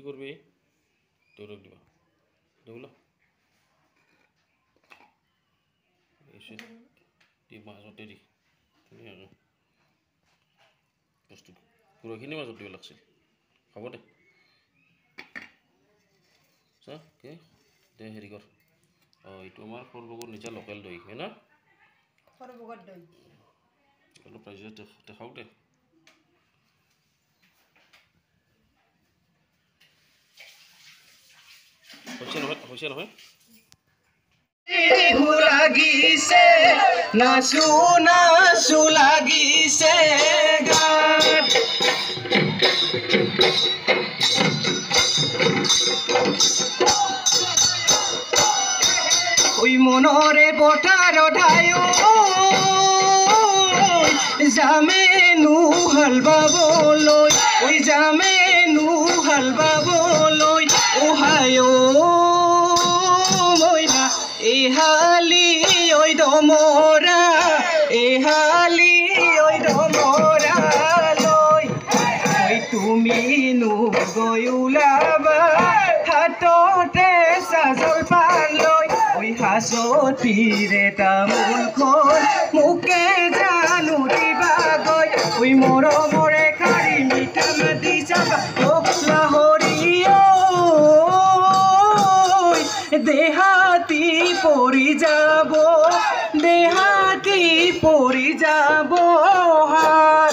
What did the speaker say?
কি কৰবি দৌড়ক দিবা দৌড় এসে দি মাজতে দি। ধুনীয়াকৈ বস্তু। পুৰখিনি মাজত দিব লাগিছিল। হ'ব দে। চা কি? দে হেৰি কৰ। অঁ এইটো আমাৰ সৰবগৰ নিজা লোকেল দৈ হয় না সৰবগত দৈ। অলপ ৰাইজে দেখাওক দে। নহয় বিহু লাগিছে, নাচো নাচো লাগিছে গান। ওই মনৰে পথাৰ ঠাই জামেনো হাল বাবলৈ ওই জামেনো এহালি ওই লৈ ঐ তুমি গৈ ওলাবা হাততে চাজল পান লৈ ঐ হাঁচতিৰে তামোলখন মোকে জানো দিবাগৈ ঐ মৰমৰে খাৰি মিঠা মাতি চাবা অ' লাহৰি দেহাতি পৰি যাব। পরি যাব হার।